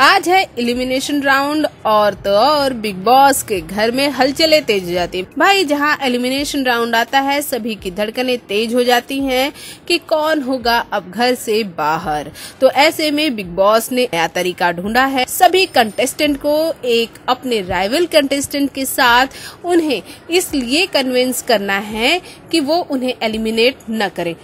आज है elimination round और तो और बिग बॉस के घर में हलचले तेज हो जाती है। भाई, जहाँ एलिमिनेशन राउंड आता है, सभी की धड़कनें तेज हो जाती हैं कि कौन होगा अब घर से बाहर। तो ऐसे में बिग बॉस ने नया तरीका ढूंढा है। सभी कंटेस्टेंट को एक अपने राइवल कंटेस्टेंट के साथ उन्हें इसलिए कन्विंस करना है कि वो उन्हें एलिमिनेट न करे।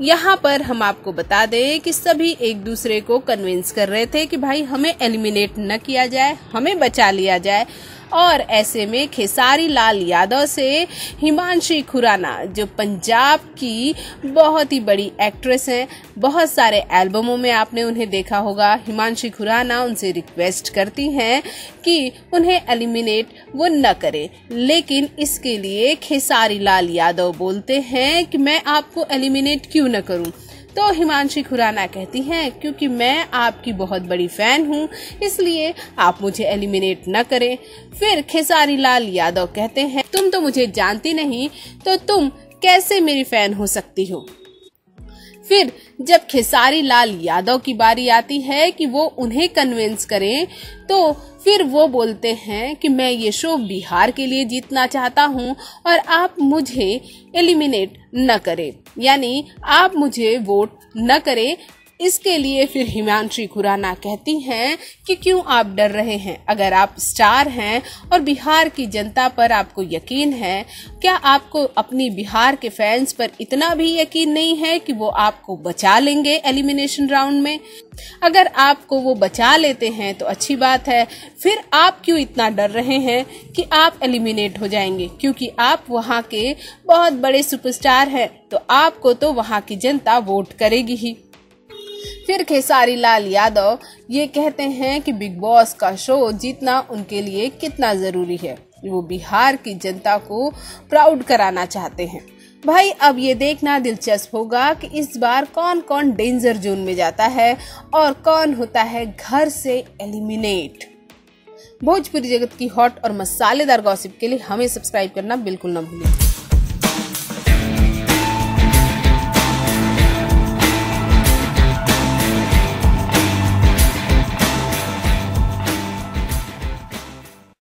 यहाँ पर हम आपको बता दें कि सभी एक दूसरे को कन्विंस कर रहे थे कि भाई हमें एलिमिनेट न किया जाए, हमें बचा लिया जाए। और ऐसे में खेसारी लाल यादव से हिमांशी खुराना, जो पंजाब की बहुत ही बड़ी एक्ट्रेस हैं, बहुत सारे एल्बमों में आपने उन्हें देखा होगा। हिमांशी खुराना उनसे रिक्वेस्ट करती हैं कि उन्हें एलिमिनेट वो न करें। लेकिन इसके लिए खेसारी लाल यादव बोलते हैं कि मैं आपको एलिमिनेट क्यों न करूँ? तो हिमांशी खुराना कहती हैं, क्योंकि मैं आपकी बहुत बड़ी फ़ैन हूँ, इसलिए आप मुझे एलिमिनेट न करें। फिर खेसारी लाल यादव कहते हैं, तुम तो मुझे जानती नहीं तो तुम कैसे मेरी फ़ैन हो सकती हो? फिर जब खेसारी लाल यादव की बारी आती है कि वो उन्हें कन्विंस करें तो फिर वो बोलते हैं कि मैं ये शो बिहार के लिए जीतना चाहता हूँ और आप मुझे एलिमिनेट न करें। यानी आप मुझे वोट न करें इसके लिए फिर हिमांशी खुराना कहती हैं कि क्यों आप डर रहे हैं? अगर आप स्टार हैं और बिहार की जनता पर आपको यकीन है, क्या आपको अपनी बिहार के फैंस पर इतना भी यकीन नहीं है कि वो आपको बचा लेंगे एलिमिनेशन राउंड में? अगर आपको वो बचा लेते हैं तो अच्छी बात है। फिर आप क्यों इतना डर रहे हैं कि आप एलिमिनेट हो जाएँगे? क्योंकि आप वहाँ के बहुत बड़े सुपरस्टार हैं तो आपको तो वहाँ की जनता वोट करेगी ही। फिर खेसारी लाल यादव ये कहते हैं कि बिग बॉस का शो जीतना उनके लिए कितना ज़रूरी है। वो बिहार की जनता को प्राउड कराना चाहते हैं। भाई, अब ये देखना दिलचस्प होगा कि इस बार कौन कौन डेंजर जोन में जाता है और कौन होता है घर से एलिमिनेट भोजपुरी जगत की हॉट और मसालेदार गॉसिप के लिए हमें सब्सक्राइब करना बिल्कुल न भूलें।